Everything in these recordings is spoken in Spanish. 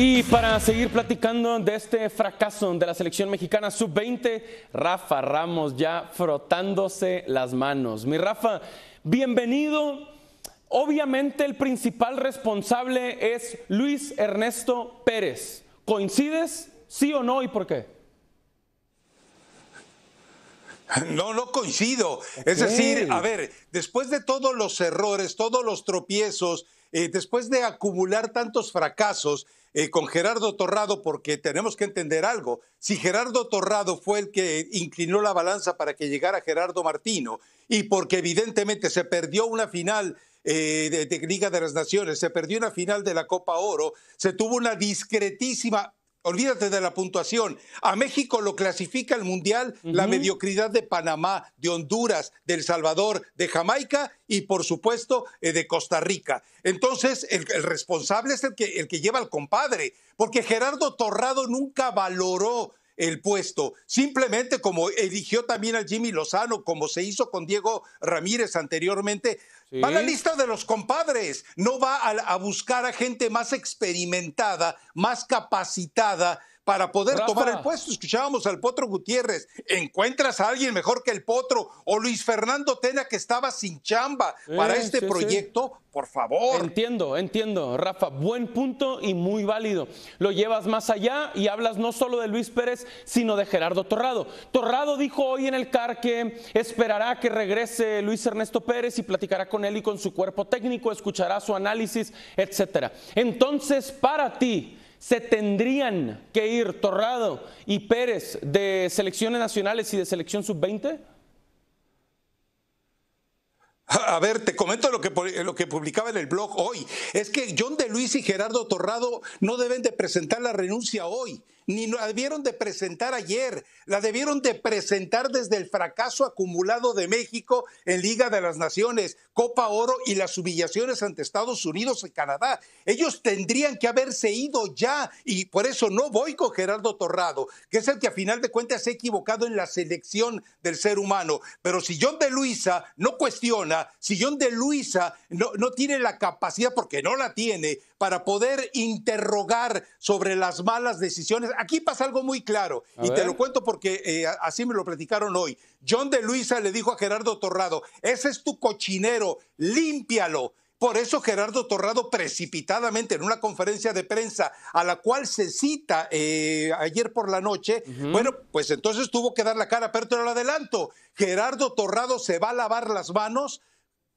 Y para seguir platicando de este fracaso de la selección mexicana sub-20, Rafa Ramos ya frotándose las manos. Mi Rafa, bienvenido. Obviamente el principal responsable es Luis Ernesto Pérez. ¿Coincides? ¿Sí o no? ¿Y por qué? No, no coincido. Es decir, a ver, después de todos los errores, todos los tropiezos, eh, después de acumular tantos fracasos eh, con Gerardo Torrado, porque tenemos que entender algo, si Gerardo Torrado fue el que inclinó la balanza para que llegara Gerardo Martino, y porque evidentemente se perdió una final eh, de, de, Liga de las Naciones, se perdió una final de la Copa Oro, se tuvo una discretísima Olvídate de la puntuación. A México lo clasifica el Mundial la mediocridad de Panamá, de Honduras, de El Salvador, de Jamaica y por supuesto eh, de Costa Rica. Entonces, el, el, responsable es el que, el que lleva al compadre, porque Gerardo Torrado nunca valoró el puesto. Simplemente como eligió también al Jimmy Lozano, como se hizo con Diego Ramírez anteriormente, ¿Sí? va a la lista de los compadres, no va a, a, buscar a gente más experimentada, más capacitada para poder Rafa. tomar el puesto. Escuchábamos al Potro Gutiérrez. Encuentras a alguien mejor que el Potro o Luis Fernando Tena que estaba sin chamba para este sí, proyecto. Sí. Por favor. Entiendo, entiendo, Rafa. Buen punto y muy válido. Lo llevas más allá y hablas no solo de Luis Pérez, sino de Gerardo Torrado. Torrado dijo hoy en el CAR que esperará que regrese Luis Ernesto Pérez y platicará con él y con su cuerpo técnico, escuchará su análisis, etcétera. Entonces, para ti, se tendrían que ir Torrado y Pérez de selecciones nacionales y de selección sub-20? A ver, te comento lo que, lo que publicaba en el blog hoy. Es que John de Luis y Gerardo Torrado no deben de presentar la renuncia hoy, ni la debieron de presentar ayer, la debieron de presentar desde el fracaso acumulado de México en Liga de las Naciones, Copa Oro y las humillaciones ante Estados Unidos y Canadá. Ellos tendrían que haberse ido ya y por eso no voy con Gerardo Torrado, que es el que a final de cuentas se ha equivocado en la selección del ser humano. Pero si John de Luisa no cuestiona, si John de Luisa no, no tiene la capacidad, porque no la tiene, para poder interrogar sobre las malas decisiones, aquí pasa algo muy claro, a y ver. te lo cuento porque eh, así me lo platicaron hoy. John de Luisa le dijo a Gerardo Torrado, ese es tu cochinero, límpialo. Por eso Gerardo Torrado precipitadamente en una conferencia de prensa a la cual se cita eh, ayer por la noche, uh -huh. bueno, pues entonces tuvo que dar la cara, pero te lo adelanto, Gerardo Torrado se va a lavar las manos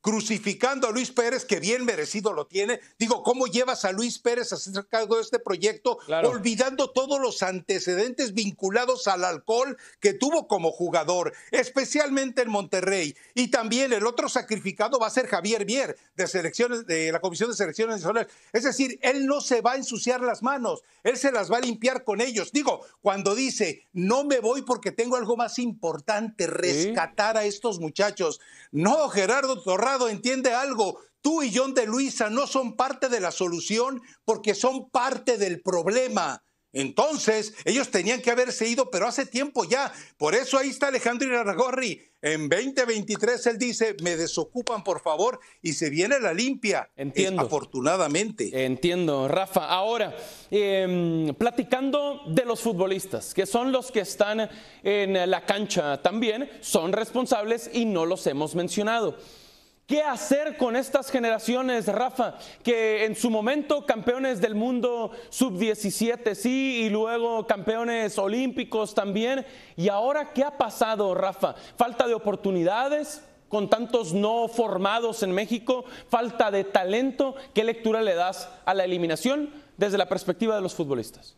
crucificando a Luis Pérez, que bien merecido lo tiene. Digo, ¿cómo llevas a Luis Pérez a hacer cargo de este proyecto, claro. olvidando todos los antecedentes vinculados al alcohol que tuvo como jugador, especialmente en Monterrey? Y también el otro sacrificado va a ser Javier Mier, de selecciones, de la Comisión de Selecciones Nacionales. Es decir, él no se va a ensuciar las manos, él se las va a limpiar con ellos. Digo, cuando dice, no me voy porque tengo algo más importante, rescatar ¿Sí? a estos muchachos. No, Gerardo Torra entiende algo. Tú y John de Luisa no son parte de la solución porque son parte del problema. Entonces, ellos tenían que haberse ido, pero hace tiempo ya. Por eso ahí está Alejandro Iraragorri. En 2023 él dice, me desocupan por favor y se viene la limpia. Entiendo. Eh, afortunadamente. Entiendo, Rafa. Ahora, eh, platicando de los futbolistas, que son los que están en la cancha también, son responsables y no los hemos mencionado. ¿Qué hacer con estas generaciones, Rafa? Que en su momento campeones del mundo sub-17, sí, y luego campeones olímpicos también. ¿Y ahora qué ha pasado, Rafa? ¿Falta de oportunidades? con tantos no formados en México, falta de talento, ¿qué lectura le das a la eliminación desde la perspectiva de los futbolistas?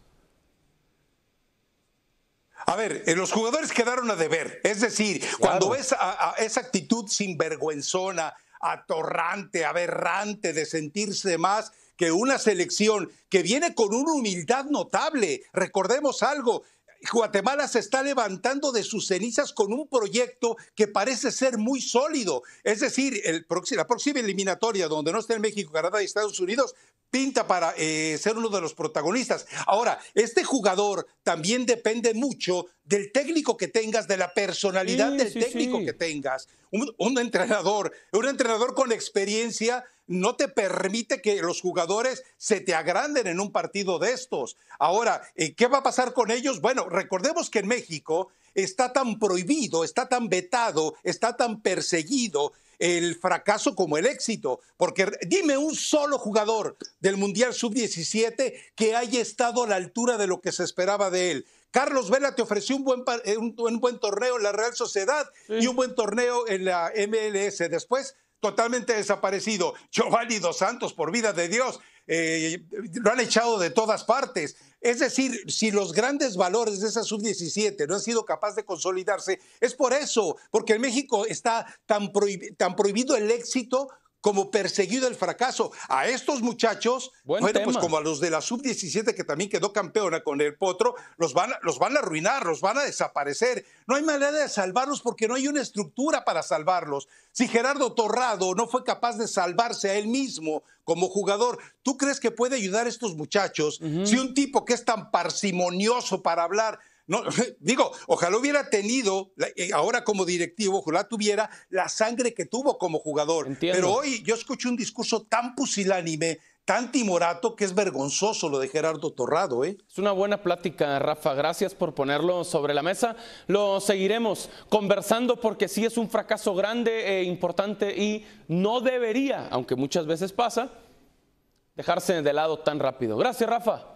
A ver, eh, los jugadores quedaron a deber. Es decir, claro. cuando ves a, a esa actitud sinvergüenzona, atorrante, aberrante de sentirse más que una selección que viene con una humildad notable. Recordemos algo, Guatemala se está levantando de sus cenizas con un proyecto que parece ser muy sólido. Es decir, el, la próxima eliminatoria, donde no está en México, Canadá y Estados Unidos, pinta para eh, ser uno de los protagonistas. Ahora, este jugador también depende mucho del técnico que tengas, de la personalidad sí, del sí, técnico sí. que tengas. Un, un, entrenador, un entrenador con experiencia no te permite que los jugadores se te agranden en un partido de estos. Ahora, eh, ¿qué va a pasar con ellos? Bueno, recordemos que en México está tan prohibido, está tan vetado, está tan perseguido el fracaso como el éxito. Porque dime un solo jugador del Mundial Sub-17 que haya estado a la altura de lo que se esperaba de él. Carlos Vela te ofreció un buen, eh, un, buen torneo en la Real Sociedad y un buen torneo en la MLS. Después, totalmente desaparecido. Giovanni Dos Santos, por vida de Dios, eh, lo han echado de todas partes. Es decir, si los grandes valores de esa sub-17 no han sido capaces de consolidarse, es por eso, porque en México está tan, tan prohibido el éxito como perseguido el fracaso. A estos muchachos, bueno, pues como a los de la sub-17 que también quedó campeona con el Potro, los van, los van a arruinar, los van a desaparecer. No hay manera de salvarlos porque no hay una estructura para salvarlos. Si Gerardo Torrado no fue capaz de salvarse a él mismo como jugador, ¿tú crees que puede ayudar a estos muchachos si un tipo que es tan parsimonioso para hablar no, digo, ojalá hubiera tenido, eh, ahora como directivo, ojalá tuviera la sangre que tuvo como jugador. Pero hoy yo escucho un discurso tan pusilánime, tan timorato, que es vergonzoso lo de Gerardo Torrado. ¿eh? Es una buena plática, Rafa. Gracias por ponerlo sobre la mesa. Lo seguiremos conversando porque sí es un fracaso grande e importante y no debería, aunque muchas veces pasa, dejarse de lado tan rápido. Gracias, Rafa.